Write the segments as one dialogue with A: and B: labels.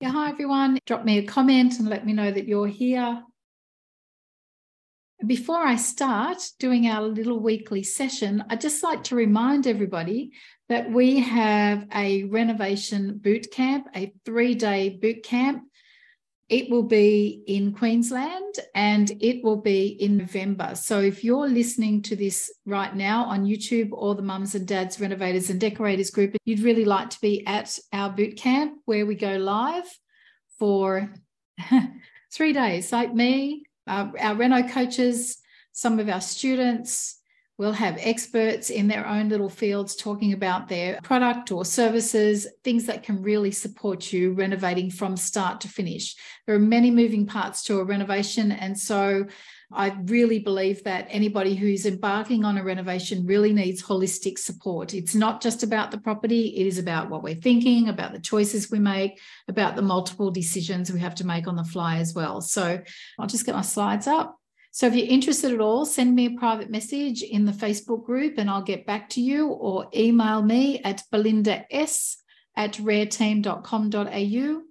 A: Yeah, hi everyone. Drop me a comment and let me know that you're here. Before I start doing our little weekly session, I'd just like to remind everybody that we have a renovation boot camp, a three day boot camp it will be in Queensland and it will be in November. So if you're listening to this right now on YouTube or the Mums and Dads Renovators and Decorators group, you'd really like to be at our boot camp where we go live for three days, like me, our, our Reno coaches, some of our students, We'll have experts in their own little fields talking about their product or services, things that can really support you renovating from start to finish. There are many moving parts to a renovation. And so I really believe that anybody who's embarking on a renovation really needs holistic support. It's not just about the property, it is about what we're thinking, about the choices we make, about the multiple decisions we have to make on the fly as well. So I'll just get my slides up. So if you're interested at all, send me a private message in the Facebook group and I'll get back to you or email me at belinda s at rareteam.com.au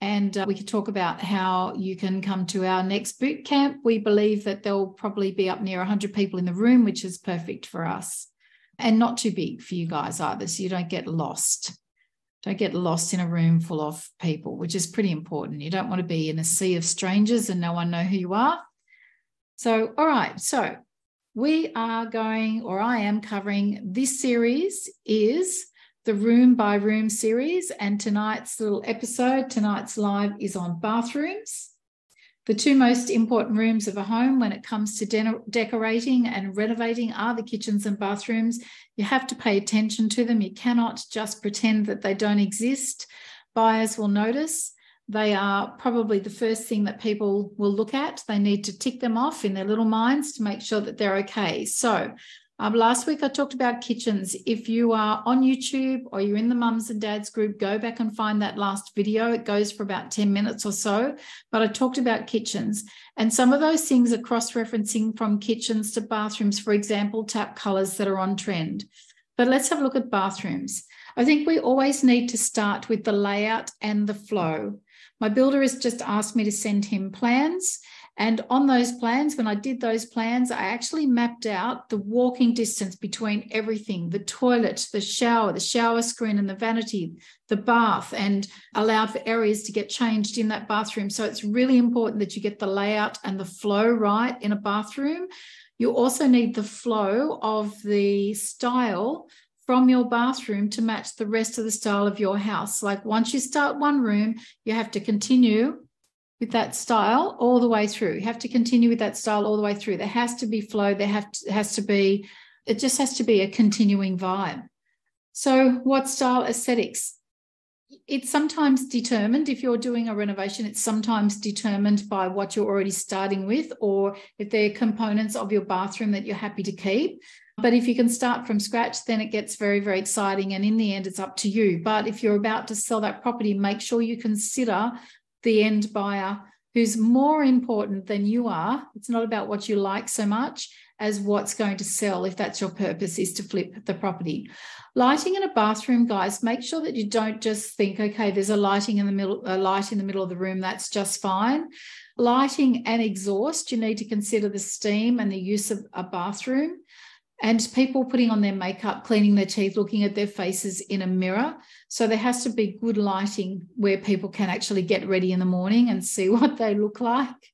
A: and uh, we can talk about how you can come to our next boot camp. We believe that there'll probably be up near 100 people in the room, which is perfect for us and not too big for you guys either. So you don't get lost. Don't get lost in a room full of people, which is pretty important. You don't want to be in a sea of strangers and no one know who you are. So, all right. So, we are going, or I am covering this series is the room by room series. And tonight's little episode, tonight's live is on bathrooms. The two most important rooms of a home when it comes to de- decorating and renovating are the kitchens and bathrooms. You have to pay attention to them. You cannot just pretend that they don't exist. Buyers will notice they are probably the first thing that people will look at. They need to tick them off in their little minds to make sure that they're okay. So, um, last week I talked about kitchens. If you are on YouTube or you're in the mums and dads group, go back and find that last video. It goes for about 10 minutes or so. But I talked about kitchens and some of those things are cross referencing from kitchens to bathrooms, for example, tap colors that are on trend. But let's have a look at bathrooms. I think we always need to start with the layout and the flow. My builder has just asked me to send him plans. And on those plans, when I did those plans, I actually mapped out the walking distance between everything the toilet, the shower, the shower screen, and the vanity, the bath, and allowed for areas to get changed in that bathroom. So it's really important that you get the layout and the flow right in a bathroom. You also need the flow of the style from your bathroom to match the rest of the style of your house. Like once you start one room, you have to continue with that style all the way through. You have to continue with that style all the way through. There has to be flow. There have to, has to be, it just has to be a continuing vibe. So, what style aesthetics? It's sometimes determined if you're doing a renovation, it's sometimes determined by what you're already starting with, or if there are components of your bathroom that you're happy to keep. But if you can start from scratch, then it gets very, very exciting. And in the end, it's up to you. But if you're about to sell that property, make sure you consider the end buyer who's more important than you are. It's not about what you like so much as what's going to sell if that's your purpose is to flip the property. Lighting in a bathroom, guys, make sure that you don't just think, okay, there's a lighting in the middle, a light in the middle of the room, that's just fine. Lighting and exhaust, you need to consider the steam and the use of a bathroom and people putting on their makeup, cleaning their teeth, looking at their faces in a mirror. So there has to be good lighting where people can actually get ready in the morning and see what they look like.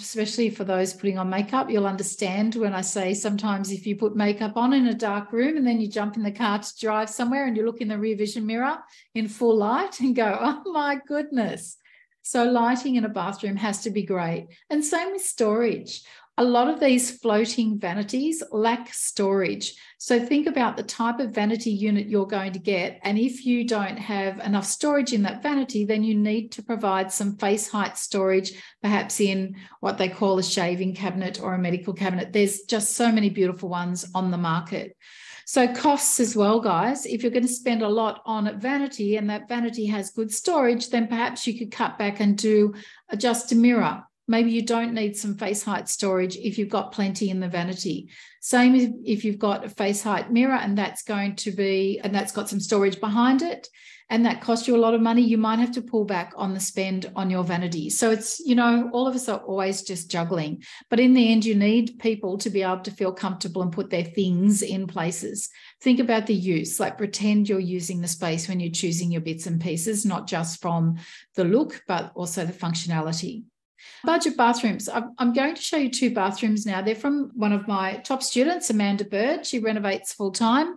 A: Especially for those putting on makeup, you'll understand when I say sometimes if you put makeup on in a dark room and then you jump in the car to drive somewhere and you look in the rear vision mirror in full light and go, oh my goodness. So, lighting in a bathroom has to be great. And same with storage a lot of these floating vanities lack storage. So think about the type of vanity unit you're going to get. And if you don't have enough storage in that vanity, then you need to provide some face height storage, perhaps in what they call a shaving cabinet or a medical cabinet. There's just so many beautiful ones on the market. So, costs as well, guys. If you're going to spend a lot on a vanity and that vanity has good storage, then perhaps you could cut back and do just a mirror Maybe you don't need some face height storage if you've got plenty in the vanity. Same if you've got a face height mirror and that's going to be, and that's got some storage behind it. and that costs you a lot of money, you might have to pull back on the spend on your vanity. So it's, you know, all of us are always just juggling. But in the end, you need people to be able to feel comfortable and put their things in places. Think about the use, like pretend you're using the space when you're choosing your bits and pieces, not just from the look, but also the functionality. Budget bathrooms. I'm going to show you two bathrooms now. They're from one of my top students, Amanda Bird. She renovates full time.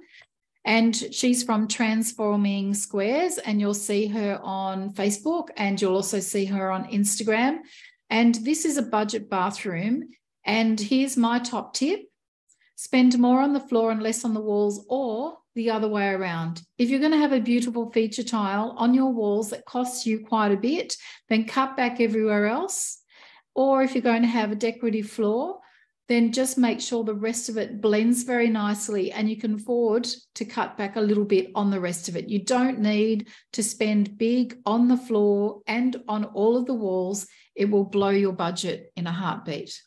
A: And she's from Transforming Squares, and you'll see her on Facebook and you'll also see her on Instagram. And this is a budget bathroom. And here's my top tip spend more on the floor and less on the walls, or the other way around. If you're going to have a beautiful feature tile on your walls that costs you quite a bit, then cut back everywhere else. Or if you're going to have a decorative floor, then just make sure the rest of it blends very nicely and you can afford to cut back a little bit on the rest of it. You don't need to spend big on the floor and on all of the walls. It will blow your budget in a heartbeat.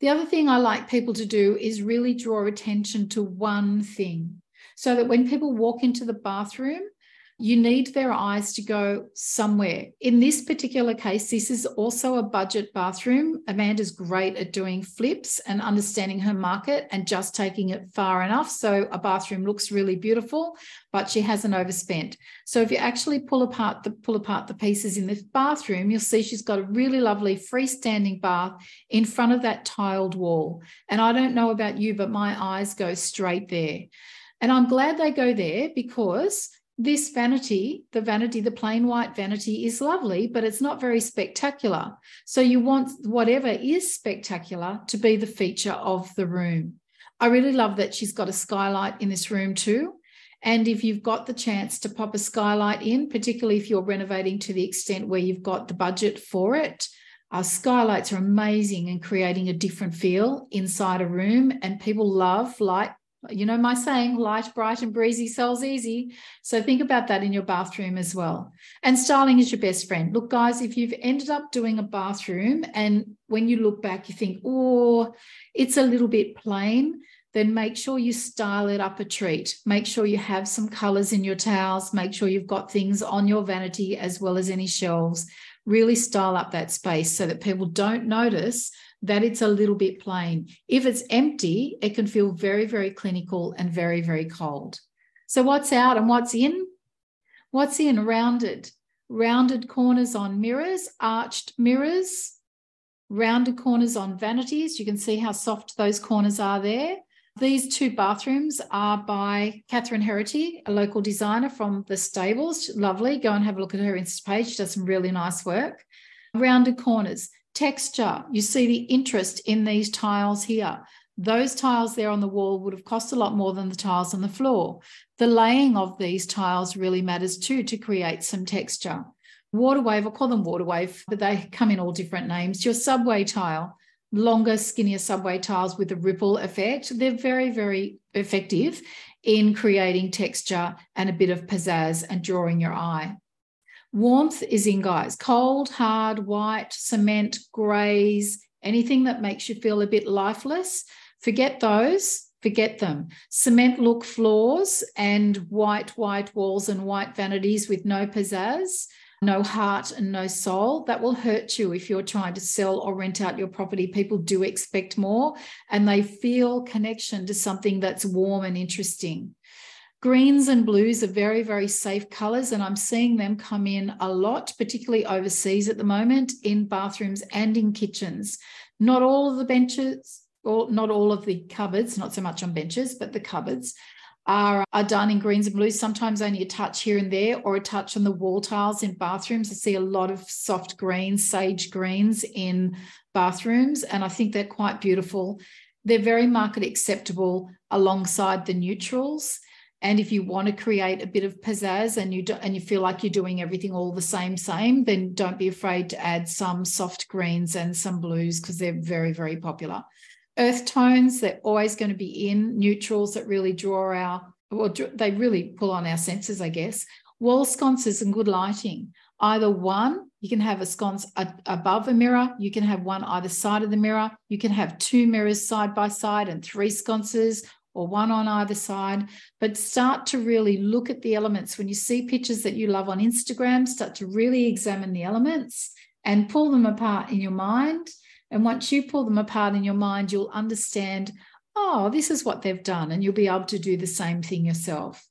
A: The other thing I like people to do is really draw attention to one thing so that when people walk into the bathroom, you need their eyes to go somewhere. In this particular case, this is also a budget bathroom. Amanda's great at doing flips and understanding her market and just taking it far enough. So a bathroom looks really beautiful, but she hasn't overspent. So if you actually pull apart the pull apart the pieces in this bathroom, you'll see she's got a really lovely freestanding bath in front of that tiled wall. And I don't know about you, but my eyes go straight there. And I'm glad they go there because this vanity, the vanity, the plain white vanity is lovely, but it's not very spectacular. So you want whatever is spectacular to be the feature of the room. I really love that she's got a skylight in this room too. And if you've got the chance to pop a skylight in, particularly if you're renovating to the extent where you've got the budget for it, skylights are amazing and creating a different feel inside a room. And people love light you know my saying light bright and breezy sells easy. So think about that in your bathroom as well. And styling is your best friend. Look guys if you've ended up doing a bathroom and when you look back you think oh it's a little bit plain then make sure you style it up a treat. Make sure you have some colors in your towels. Make sure you've got things on your vanity as well as any shelves. Really style up that space so that people don't notice that it's a little bit plain. If it's empty, it can feel very, very clinical and very, very cold. So, what's out and what's in? What's in? Rounded. Rounded corners on mirrors, arched mirrors, rounded corners on vanities. You can see how soft those corners are there. These two bathrooms are by Catherine Herity, a local designer from the stables. Lovely. Go and have a look at her Insta page. She does some really nice work. Rounded corners. Texture, you see the interest in these tiles here. Those tiles there on the wall would have cost a lot more than the tiles on the floor. The laying of these tiles really matters too to create some texture. Water wave, I call them water wave, but they come in all different names. Your subway tile, longer, skinnier subway tiles with a ripple effect. They're very, very effective in creating texture and a bit of pizzazz and drawing your eye. Warmth is in, guys. Cold, hard, white, cement, greys, anything that makes you feel a bit lifeless. Forget those, forget them. Cement look floors and white, white walls and white vanities with no pizzazz, no heart and no soul. That will hurt you if you're trying to sell or rent out your property. People do expect more and they feel connection to something that's warm and interesting. Greens and blues are very, very safe colors, and I'm seeing them come in a lot, particularly overseas at the moment in bathrooms and in kitchens. Not all of the benches, or not all of the cupboards, not so much on benches, but the cupboards are, are done in greens and blues, sometimes only a touch here and there, or a touch on the wall tiles in bathrooms. I see a lot of soft greens, sage greens in bathrooms, and I think they're quite beautiful. They're very market acceptable alongside the neutrals. And if you want to create a bit of pizzazz and you do, and you feel like you're doing everything all the same, same, then don't be afraid to add some soft greens and some blues because they're very, very popular. Earth tones, they're always going to be in. Neutrals that really draw our, well, they really pull on our senses, I guess. Wall sconces and good lighting. Either one, you can have a sconce above a mirror. You can have one either side of the mirror. You can have two mirrors side by side and three sconces or one on either side, but start to really look at the elements. When you see pictures that you love on Instagram, start to really examine the elements and pull them apart in your mind. And once you pull them apart in your mind, you'll understand, oh, this is what they've done. And you'll be able to do the same thing yourself.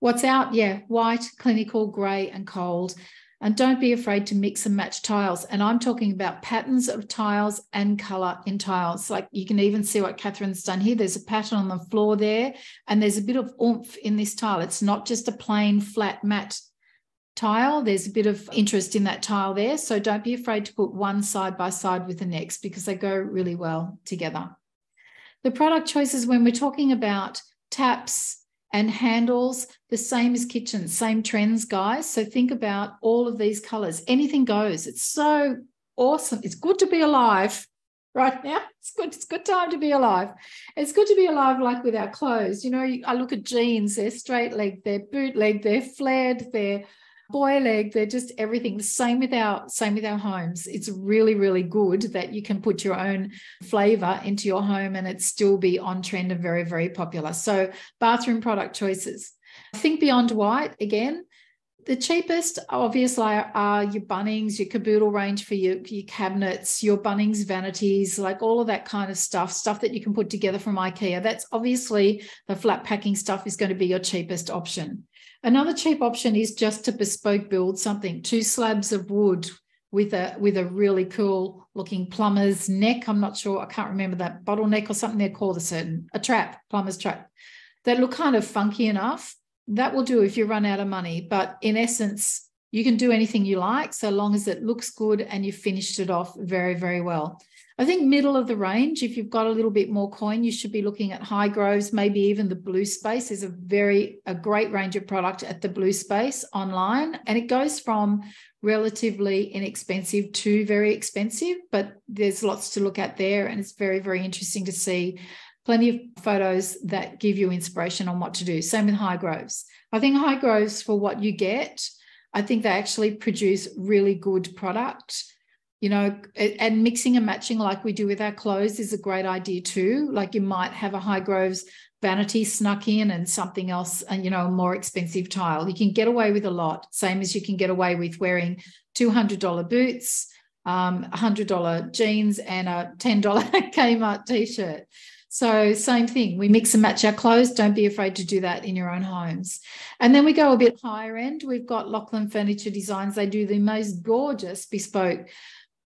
A: What's out? Yeah, white, clinical, grey, and cold. And don't be afraid to mix and match tiles. And I'm talking about patterns of tiles and color in tiles. Like you can even see what Catherine's done here. There's a pattern on the floor there, and there's a bit of oomph in this tile. It's not just a plain flat matte tile. There's a bit of interest in that tile there. So don't be afraid to put one side by side with the next because they go really well together. The product choices, when we're talking about taps, and handles the same as kitchens same trends guys. So think about all of these colors. Anything goes. It's so awesome. It's good to be alive right now. It's good it's good time to be alive. It's good to be alive like with our clothes. You know i look at jeans they're straight leg they're bootleg they're flared they're boy leg they're just everything. The same with our same with our homes. It's really really good that you can put your own flavor into your home and it still be on trend and very very popular. So bathroom product choices. I think beyond white again. The cheapest obviously are your Bunnings your Kaboodle range for your, your cabinets your Bunnings vanities like all of that kind of stuff stuff that you can put together from IKEA. That's obviously the flat packing stuff is going to be your cheapest option Another cheap option is just to bespoke build something, two slabs of wood with a with a really cool looking plumber's neck. I'm not sure, I can't remember that bottleneck or something they're called a certain a trap, plumber's trap. That look kind of funky enough. That will do if you run out of money. But in essence, you can do anything you like so long as it looks good and you finished it off very, very well. I think middle of the range, if you've got a little bit more coin, you should be looking at Highgroves, maybe even the blue space is a very, a great range of product at the blue space online. And it goes from relatively inexpensive to very expensive, but there's lots to look at there. And it's very, very interesting to see plenty of photos that give you inspiration on what to do. Same with Highgroves. I think Highgroves for what you get, I think they actually produce really good product you know and mixing and matching like we do with our clothes is a great idea too. Like you might have a Highgroves vanity snuck in and something else and you know a more expensive tile. You can get away with a lot same as you can get away with wearing $200 boots um, $100 jeans and a $10 Kmart t-shirt. So same thing we mix and match our clothes. Don't be afraid to do that in your own homes. And then we go a bit higher end. We've got Loughlin Furniture Designs. They do the most gorgeous bespoke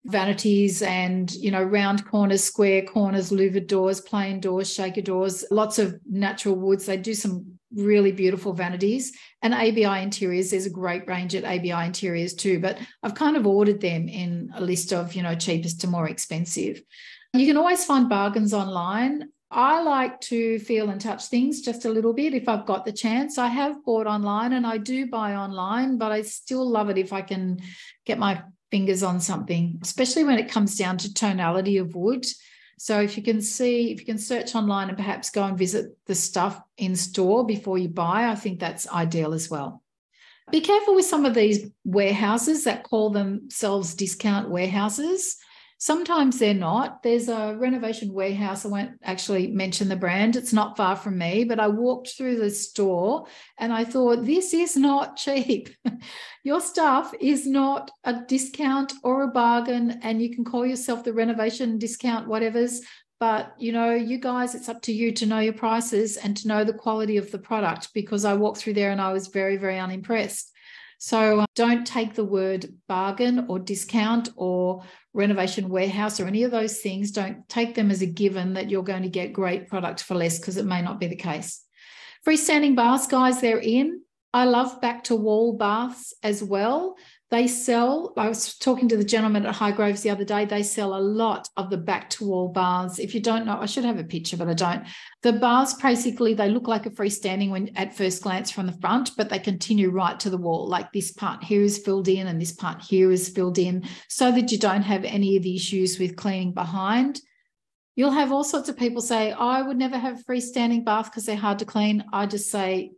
A: vanities and you know round corners square corners louvered doors plain doors shaker doors lots of natural woods. They do some really beautiful vanities. And ABI Interiors there's a great range at ABI Interiors too but i've kind of ordered them in a list of you know cheapest to more expensive. You can always find bargains online. I like to feel and touch things just a little bit if I've got the chance. I have bought online and I do buy online, but I still love it if I can get my fingers on something, especially when it comes down to tonality of wood. So if you can see, if you can search online and perhaps go and visit the stuff in store before you buy, I think that's ideal as well. Be careful with some of these warehouses that call themselves discount warehouses. Sometimes they're not. There's a renovation warehouse. I won't actually mention the brand. It's not far from me, but I walked through the store and I thought, this is not cheap. Your stuff is not a discount or a bargain, and you can call yourself the renovation discount, whatever's. But you know, you guys, it's up to you to know your prices and to know the quality of the product because I walked through there and I was very, very unimpressed. So uh, don't take the word bargain or discount or renovation warehouse or any of those things. Don't take them as a given that you're going to get great product for less because it may not be the case. Freestanding baths, guys, they're in. I love back to wall baths as well. They sell, I was talking to the gentleman at Highgroves the other day, they sell a lot of the back to wall baths. If you don't know, I should have a picture, but I don't. The baths basically, they look like a freestanding when at first glance from the front, but they continue right to the wall. Like this part here is filled in and this part here is filled in so that you don't have any of the issues with cleaning behind. You'll have all sorts of people say, I would never have a freestanding bath because they're hard to clean. I just say,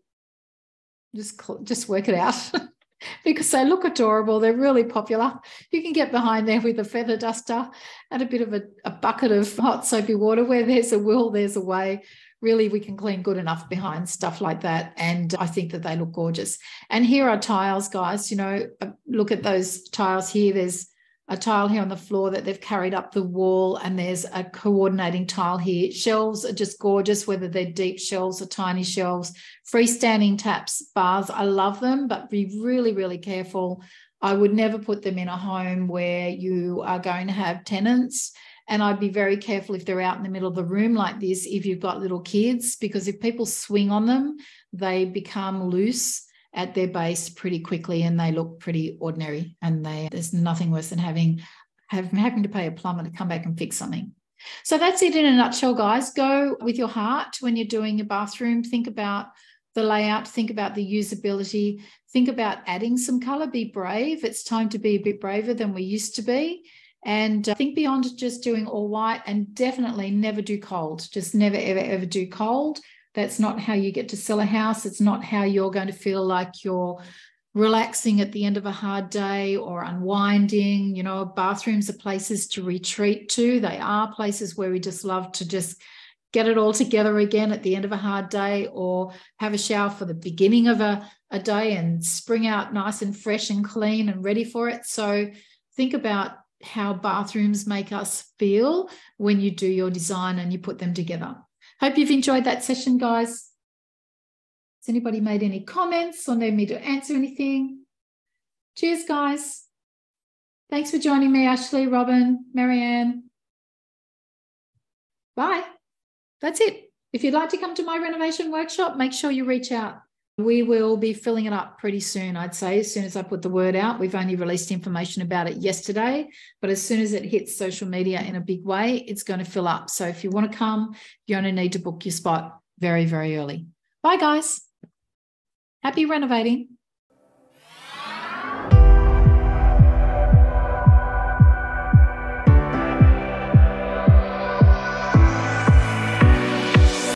A: just just work it out. because they look adorable. They're really popular. You can get behind there with a feather duster and a bit of a, a bucket of hot soapy water. Where there's a will, there's a way. really we can clean good enough behind stuff like that. And I think that they look gorgeous. And here are tiles, guys. You know, uh, look at those tiles here. There's a tile here on the floor that they've carried up the wall, and there's a coordinating tile here. Shelves are just gorgeous, whether they're deep shelves or tiny shelves. Freestanding taps, bars, I love them, but be really, really careful. I would never put them in a home where you are going to have tenants. And I'd be very careful if they're out in the middle of the room like this, if you've got little kids, because if people swing on them, they become loose at their base pretty quickly and they look pretty ordinary. And they there's nothing worse than having having to pay a plumber to come back and fix something. So that's it in a nutshell, guys. Go with your heart when you're doing a bathroom. Think about the layout, think about the usability, think about adding some color, be brave. It's time to be a bit braver than we used to be. And uh, think beyond just doing all white and definitely never do cold. Just never, ever, ever do cold. That's not how you get to sell a house. It's not how you're going to feel like you're relaxing at the end of a hard day or unwinding. You know, bathrooms are places to retreat to. They are places where we just love to just get it all together again at the end of a hard day or have a shower for the beginning of a, a day and spring out nice and fresh and clean and ready for it. So think about how bathrooms make us feel when you do your design and you put them together. Hope you've enjoyed that session, guys. Has anybody made any comments or need me to answer anything? Cheers, guys. Thanks for joining me, Ashley, Robin, Marianne. Bye. That's it. If you'd like to come to my renovation workshop, make sure you reach out. We will be filling it up pretty soon, I'd say, as soon as I put the word out. We've only released information about it yesterday, but as soon as it hits social media in a big way, it's going to fill up. So if you want to come, you only need to book your spot very, very early. Bye, guys. Happy renovating.